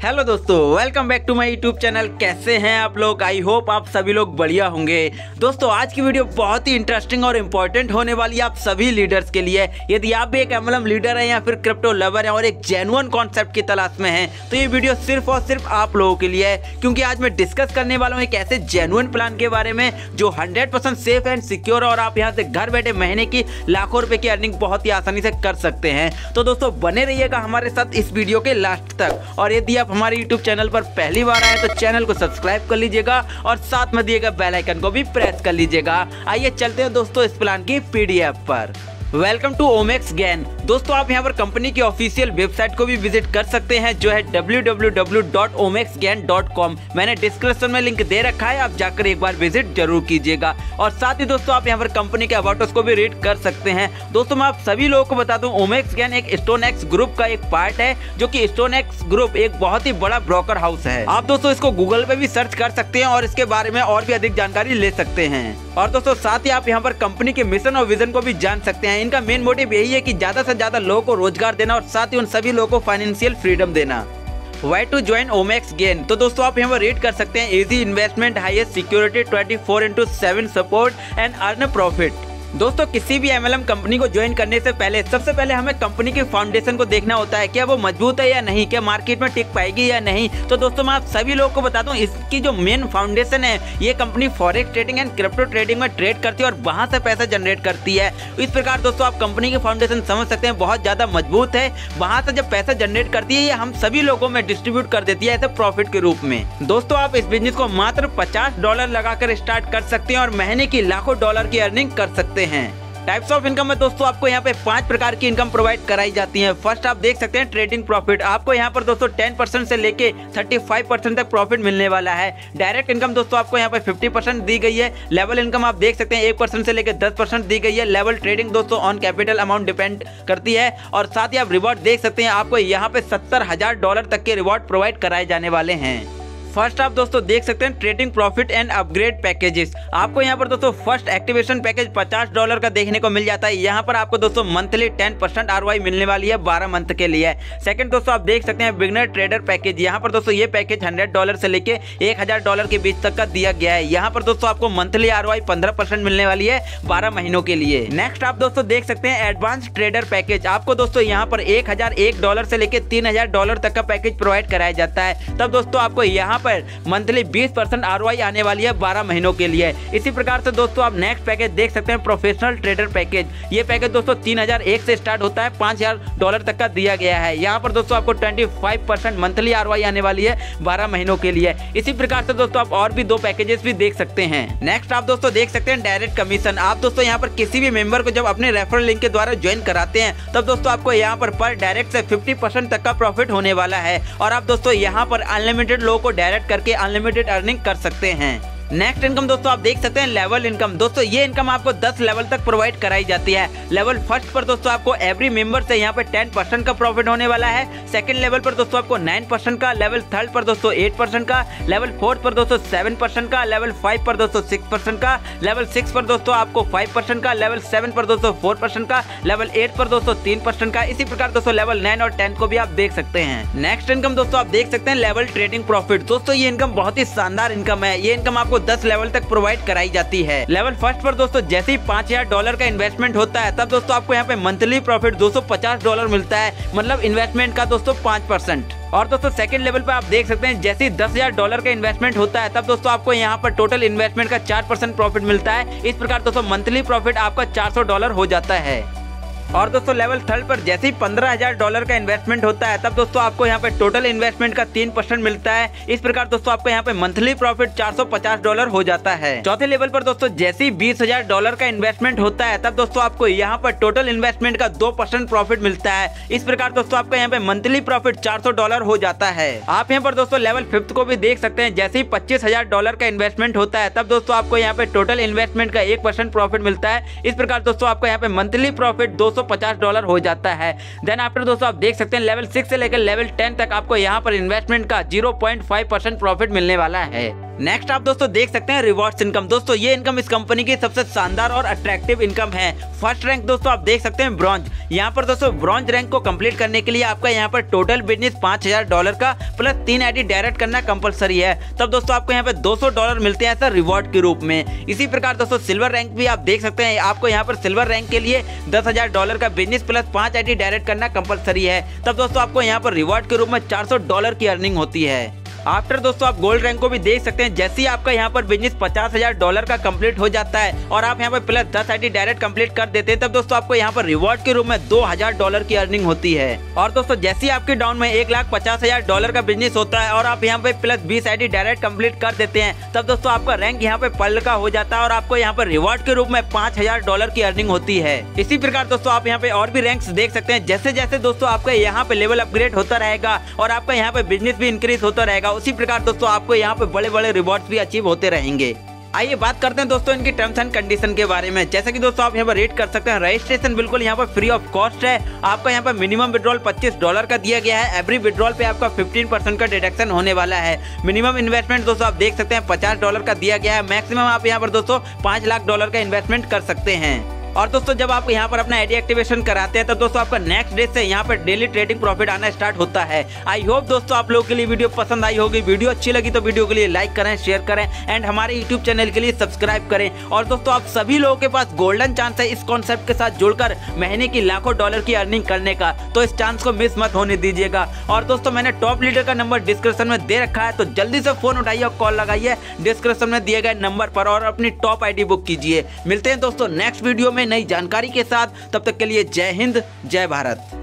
Hello दोस्तों welcome back to my YouTube channel कैसे हैं आप लोग? आई होप आप सभी लोग बढ़िया होंगे। दोस्तों, आज की वीडियो बहुत ही इंटरेस्टिंग और इम्पोर्टेंट होने वाली है आप सभी लीडर्स के लिए। यदि आप भी एक एमएलएम लीडर हैं या फिर क्रिप्टो लवर हैं और एक जेनुअन कॉन्सेप्ट की तलाश में हैं तो ये वीडियो सिर्फ़ और सिर्फ़ आप लोगों के लिए है। क्योंकि आज मैं डिस्कस करने वाला हूँ एक ऐसे जेनुअन प्लान के बारे में जो हंड्रेड सेफ़ एंड सिक्योर और आप यहाँ से घर बैठे महीने की लाखों रुपए की अर्निंग बहुत ही आसानी से कर सकते हैं। तो दोस्तों, बने रहिएगा हमारे साथ इस वीडियो के लास्ट तक। और यदि आप हमारे यूट्यूब चैनल पर पहली बार आए तो चैनल को सब्सक्राइब कर लीजिएगा और साथ में दिएगा बेल आइकन को भी प्रेस कर लीजिएगा। आइए चलते हैं दोस्तों इस प्लान की पीडीएफ पर। Welcome to Omax gain. दोस्तों, आप यहाँ पर कंपनी की ऑफिशियल वेबसाइट को भी विज़िट कर सकते हैं, जो है www.omexgan.com मैंने डिस्क्रिप्शन में लिंक दे रखा है, आप जाकर एक बार विज़िट ज़रूर कीजिएगा। और साथ ही दोस्तों, आप यहाँ पर कंपनी के अबाउटस को भी रीड कर सकते हैं। दोस्तों, मैं आप सभी लोगों को बता दूँ, ओमेक्स गैन एक स्टोन ग्रुप का एक पार्ट है, जो की स्टोन ग्रुप एक बहुत ही बड़ा ब्रोकर हाउस है। आप दोस्तों, इसको गूगल पे भी सर्च कर सकते हैं और इसके बारे में और भी अधिक जानकारी ले सकते हैं। और दोस्तों, साथ ही आप यहाँ पर कंपनी के मिशन और विजन को भी जान सकते हैं। इनका मेन मोटिव यही है कि ज़्यादा से ज़्यादा लोगों को रोज़गार देना और साथ ही उन सभी लोगों को फाइनेंशियल फ्रीडम देना। Why to join Omax gain तो दोस्तों, आप यहाँ पर रीड कर सकते हैं। Easy investment highest security twenty four into seven support and earn profit दोस्तों, किसी भी एमएलएम कंपनी को ज्वाइन करने से पहले, सबसे पहले हमें कंपनी के फाउंडेशन को देखना होता है, क्या वो मज़बूत है या नहीं, क्या मार्केट में टिक पाएगी या नहीं। तो दोस्तों, मैं आप सभी लोगों को बता दूँ, इसकी जो मेन फाउंडेशन है, ये company forex trading and crypto trading में ट्रेड करती है और वहाँ से पैसा जनरेट करती है। इस प्रकार, दोस्तों, आप कंपनी की फाउंडेशन समझ सकते हैं, बहुत ज़्यादा मज़बूत है। वहाँ से जब पैसा जनरेट करती है, ये हम सभी लोगों में डिस्ट्रीब्यूट कर देती है ऐसे प्रॉफिट के रूप में। दोस्तों, आप इस बिज़नेस को मात्र पचास डॉलर लगाकर स्टार्ट कर सकते हैं और महीने की लाखों डॉलर की अर्निंग कर सकते हैं। टाइप्स ऑफ़ इनकम में दोस्तों आपको यहाँ पे पाँच प्रकार की इनकम प्रोवाइड कराई जाती है। फ़र्स्ट आप देख सकते हैं ट्रेडिंग प्रॉफिट आपको यहाँ पर दोस्तों टेन परसेंट से लेके थर्टी फाइव परसेंट तक प्रॉफिट मिलने वाला है। डायरेक्ट इनकम दोस्तों आपको यहाँ पे फिफ्टी परसेंट दी गई है। लेवल इनकम आप देख सकते हैं एक परसेंट से लेकर दस परसेंट दी गई है। लेवल ट्रेडिंग दोस्तों ऑन कैपिटल अमाउंट डिपेंड करती है। और साथ ही आप रिवॉर्ड देख सकते हैं, आपको यहाँ पे सत्तर डॉलर तक के रिवॉर्ड प्रोवाइड कराए जाने वाले हैं। फ़र्स्ट आप दोस्तों देख सकते हैं trading profit and upgrade packages. आपको यहाँ पर दोस्तों फ़र्स्ट एक्टिवेशन पैकेज 50 डॉलर का देखने को मिल जाता है। यहाँ पर आपको दोस्तों मंथली 10 परसेंट आर मिलने वाली है 12 मंथ के लिए। सेकंड दोस्तों आप देख सकते हैं बिगनर ट्रेडर पैकेज। यहाँ पर दोस्तों ये पैकेज हंड्रेड डॉलर से लेके एक डॉलर के बीच तक का दिया गया है। यहाँ पर दोस्तों आपको मंथली आर वाई मिलने वाली है बारह महीनों के लिए। नेक्स्ट आप दोस्तों देख सकते हैं एडवांस ट्रेडर पैकेज। आपको दोस्तों यहाँ पर एक हज़ार एक डॉलर से लेकर तीन हज़ार डॉलर तक का पैकेज प्रोवाइड कराया जाता है। तब दोस्तों आपको यहाँ पर मंथली 20 परसेंट आर आने वाली है 12 महीनों के लिए। इसी प्रकार से दोस्तों, आप नेक्स्ट पैकेज देख सकते हैं प्रोफेशनल ट्रेडर पैकेज ये पैकेज दोस्तों, तीन से स्टार्ट होता है, पाँच डॉलर तक का दिया गया है। यहाँ पर दोस्तों, आपको ट्वेंटी मंथली आर आने वाली है बारह महीनों के लिए। इसी प्रकार से दोस्तों, आप और भी दो पैकेजेस भी देख सकते हैं। नेक्स्ट आप दोस्तों देख सकते हैं डायरेक्ट कमीशन आप दोस्तों, यहाँ पर किसी भी मेंबर को जब अपने रेफरल लिंक के द्वारा ज्वाइन कराते हैं, तब दोस्तों, आपको यहाँ पर पर डायरेक्ट से 50 परसेंट तक का प्रॉफिट होने वाला है। और आप दोस्तों, यहाँ पर अनलिमिटेड लोगों को डायरेक्ट करके करके अनलिमिटेड अर्निंग कर सकते हैं। नेक्स्ट इनकम दोस्तों आप देख सकते हैं लेवल इनकम दोस्तों, ये इनकम आपको 10 लेवल तक प्रोवाइड कराई जाती है। लेवल फ़र्स्ट पर दोस्तों आपको एवरी मेंबर से यहाँ पे 10 परसेंट का प्रॉफिट होने वाला है। सेकंड लेवल पर दोस्तों आपको 9 परसेंट का लेवल थर्ड पर दोस्तों 8 परसेंट का लेवल फोर्थ पर दोस्तों 7 परसेंट का लेवल फाइव पर दोस्तों सिक्स परसेंट का लेवल सिक्स पर दोस्तों आपको फाइव परसेंट का लेवल सेवन पर दोस्तों फोर परसेंट का लेवल एट पर दोस्तों तीन परसेंट का। इसी प्रकार दोस्तों लेवल नाइन और टेन को भी आप देख सकते हैं। नेक्स्ट इनकम दोस्तों आप देख सकते हैं लेवल ट्रेडिंग प्रॉफिट दोस्तों ये इनकम बहुत ही शानदार इनकम है। ये इनकम आपको दस लेवल तक प्रोवाइड कराई जाती है। लेवल फ़र्स्ट पर दोस्तों, जैसे ही पाँच हज़ार डॉलर का इन्वेस्टमेंट होता है, तब दोस्तों आपको यहाँ पे मंथली प्रॉफिट 250 डॉलर मिलता है मतलब इन्वेस्टमेंट का दोस्तों पाँच परसेंट। और दोस्तों सेकंड लेवल पर आप देख सकते हैं, जैसे ही दस हज़ार डॉलर का इन्वेस्टमेंट होता है, तब दोस्तों आपको यहाँ पर टोटल इन्वेस्टमेंट का चार परसेंट प्रॉफिट मिलता है। इस प्रकार दोस्तों मंथली प्रॉफिट आपका चार सौ डॉलर हो जाता है। और दोस्तों लेवल थर्ड पर जैसे ही पंद्रह हज़ार डॉलर का इन्वेस्टमेंट होता है, तब दोस्तों आपको यहाँ पे टोटल इन्वेस्टमेंट का तीन परसेंट मिलता है। इस प्रकार दोस्तों आपको यहाँ पे मंथली प्रॉफिट चार सौ पचास डॉलर हो जाता है। चौथे लेवल पर दोस्तों, जैसे ही बीस हज़ार डॉलर का इन्वेस्टमेंट होता है, तब दोस्तों आपको यहाँ पर टोटल इन्वेस्टमेंट का दो परसेंट प्रॉफिट मिलता है। इस प्रकार दोस्तों आपको यहाँ पे मंथली प्रॉफिट चार सौ डॉलर हो जाता है। आप यहाँ पर दोस्तों लेवल फिफ्थ को भी देख सकते हैं। जैसे ही पच्चीस हज़ार डॉलर का इन्वेस्टमेंट होता है, तब दोस्तों आपको यहाँ पे टोटल इन्वेस्टमेंट का एक परसेंट प्रॉफिट मिलता है। इस प्रकार दोस्तों आपको यहाँ पे मंथली प्रॉफिट दो 250 डॉलर हो जाता है। देन आफ्टर दोस्तों, आप देख सकते हैं लेवल सिक्स से लेकर लेवल टेन तक आपको यहाँ पर इन्वेस्टमेंट का ज़ीरो परसेंट प्रॉफिट मिलने वाला है। नेक्स्ट आप दोस्तों देख सकते हैं रिवॉर्ड्स इनकम दोस्तों, ये इनकम इस कंपनी की सबसे शानदार और अट्रैक्टिव इनकम है। फ़र्स्ट रैंक दोस्तों आप देख सकते हैं ब्रॉन्ज यहाँ पर दोस्तों ब्रॉन्ज रैंक को कंप्लीट करने के लिए आपका यहाँ पर टोटल बिज़नेस पाँच डॉलर का प्लस तीन आईडी डायरेक्ट करना कंपलसरी है। तब दोस्तों आपको यहाँ पे 200 डॉलर मिलते हैं सर रिवॉर्ड के रूप में। इसी प्रकार दोस्तों सिल्वर रैंक भी आप देख सकते हैं। आपको यहाँ पर सिल्वर रैंक के लिए दस हज़ार डॉलर का बिज़नेस प्लस पाँच आई डायरेक्ट करना कंपलसरी है। तब दोस्तों आपको यहाँ पर रिवॉर्ड के रूप में चार सौ डॉलर की अर्निंग होती है। आफ्टर दोस्तों, आप गोल्ड रैंक को भी देख सकते हैं। जैसे ही आपका यहाँ पर बिज़नेस पचास हज़ार डॉलर का कंप्लीट हो जाता है और आप यहाँ पर प्लस दस आई डायरेक्ट कंप्लीट कर देते हैं, तब दोस्तों आपको यहाँ पर रिवॉर्ड के रूप में दो हज़ार डॉलर की अर्निंग होती है। और दोस्तों, जैसे ही आपके डाउन में एक लाख पचास हज़ार डॉलर का बिज़नेस होता है और आप यहाँ पे प्लस बीस आई डायरेक्ट कंप्लीट कर देते हैं, तब दोस्तों आपका रैंक यहाँ पे पल का हो जाता है और आपको यहाँ पर रिवॉर्ड के रूप में पाँच हज़ार डॉलर की अर्निंग होती है। इसी प्रकार दोस्तों, आप यहाँ पे और भी रैंक्स देख सकते हैं। जैसे जैसे दोस्तों, आपका यहाँ पे लेवल अपग्रेड होता रहेगा और आपका यहाँ पे बिज़नेस भी इंक्रीज होता रहेगा। उसी प्रकार दोस्तों आपको यहाँ पे बड़े बड़े रिवॉर्ड भी अचीव होते रहेंगे। आइए बात करते हैं दोस्तों इनकी टर्म्स एंड कंडीशन के बारे में। जैसे कि दोस्तों आप यहाँ पर रेट कर सकते हैं रजिस्ट्रेशन बिल्कुल यहाँ पर फ्री ऑफ़ कॉस्ट है। आपका यहाँ पर मिनिमम विड्रॉल 25 डॉलर का दिया गया है। एवरी विड्रॉल पे आपका 15 परसेंट का डिडक्शन होने वाला है। मिनिमम इन्वेस्टमेंट दोस्तों आप देख सकते हैं, पचास डॉलर का दिया गया है। मैक्सिमम आप यहाँ पर दोस्तों पाँच लाख डॉलर का इन्वेस्टमेंट कर सकते हैं। और दोस्तों, जब आप यहाँ पर अपना आईडी एक्टिवेशन कराते हैं तो दोस्तों, आपका नेक्स्ट डे से यहाँ पर डेली ट्रेडिंग प्रॉफिट आना स्टार्ट होता है। आई होप दोस्तों, आप लोगों के लिए वीडियो पसंद आई होगी। वीडियो अच्छी लगी तो वीडियो के लिए लाइक करें शेयर करें एंड हमारे यूट्यूब चैनल के लिए सब्सक्राइब करें। और दोस्तों, आप सभी लोगों के पास गोल्डन चांस है इस कॉन्सेप्ट के साथ जुड़कर महीने की लाखों डॉलर की अर्निंग करने का। तो इस चांस को मिस मत होने दीजिएगा। और दोस्तों, मैंने टॉप लीडर का नंबर डिस्क्रिप्शन में दे रखा है तो जल्दी से फ़ोन उठाइए और कॉल लगाइए। डिस्क्रिप्शन में दिए गए नंबर पर और अपनी टॉप आईडी बुक कीजिए। मिलते हैं दोस्तों नेक्स्ट वीडियो में। नई जानकारी के साथ। तब तक के लिए जय हिंद जय भारत।